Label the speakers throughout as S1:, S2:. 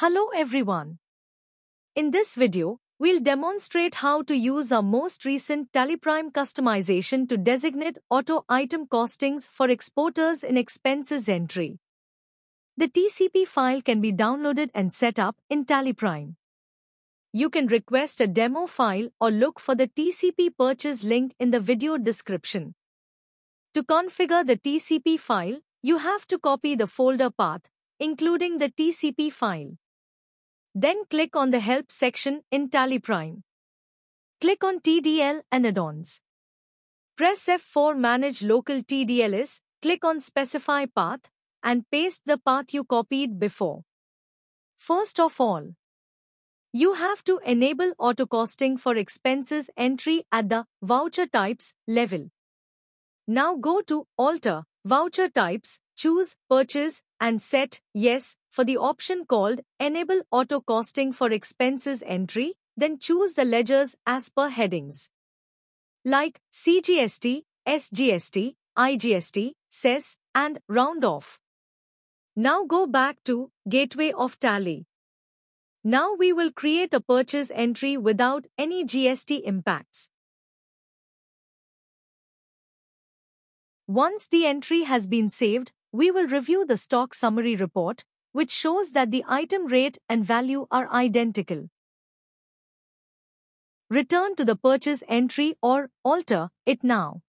S1: Hello everyone. In this video, we'll demonstrate how to use our most recent TallyPrime customization to designate auto item costings for exporters in expenses entry. The TCP file can be downloaded and set up in TallyPrime. You can request a demo file or look for the TCP purchase link in the video description. To configure the TCP file, you have to copy the folder path, including the TCP file. Then click on the Help section in TallyPrime. Click on TDL and add-ons. Press F4 Manage Local TDLs, click on Specify Path, and paste the path you copied before. First of all, you have to enable auto-costing for expenses entry at the Voucher Types level. Now go to Alter, Voucher Types, choose Purchase, and set Yes for the option called Enable Auto Costing for Expenses Entry, then choose the ledgers as per headings. Like CGST, SGST, IGST, Cess, and Round Off. Now go back to Gateway of Tally. Now we will create a purchase entry without any GST impacts. Once the entry has been saved, we will review the stock summary report, which shows that the item rate and value are identical. Return to the purchase entry or alter it now.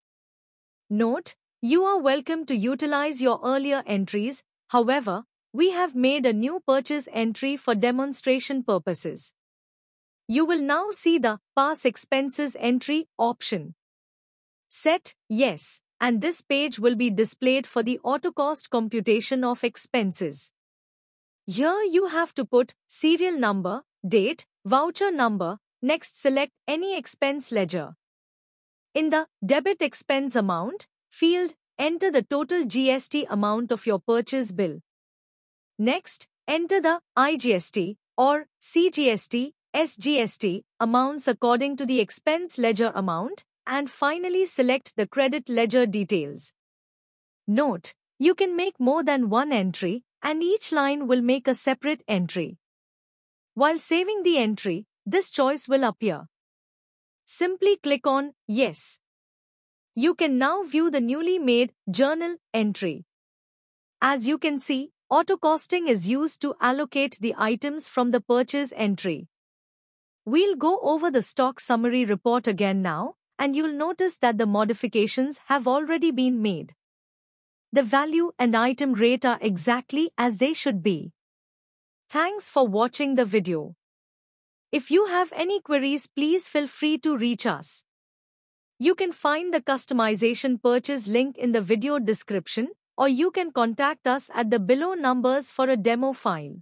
S1: Note, you are welcome to utilize your earlier entries, however, we have made a new purchase entry for demonstration purposes. You will now see the Pass Expenses Entry option. Set Yes and this page will be displayed for the auto-cost computation of expenses. Here you have to put serial number, date, voucher number, next select any expense ledger. In the debit expense amount field, enter the total GST amount of your purchase bill. Next, enter the IGST or CGST, SGST amounts according to the expense ledger amount and finally select the credit ledger details. Note, you can make more than one entry and each line will make a separate entry. While saving the entry, this choice will appear. Simply click on Yes. You can now view the newly made journal entry. As you can see, auto costing is used to allocate the items from the purchase entry. We'll go over the stock summary report again now and you'll notice that the modifications have already been made. The value and item rate are exactly as they should be. Thanks for watching the video. If you have any queries please feel free to reach us. You can find the customization purchase link in the video description or you can contact us at the below numbers for a demo file.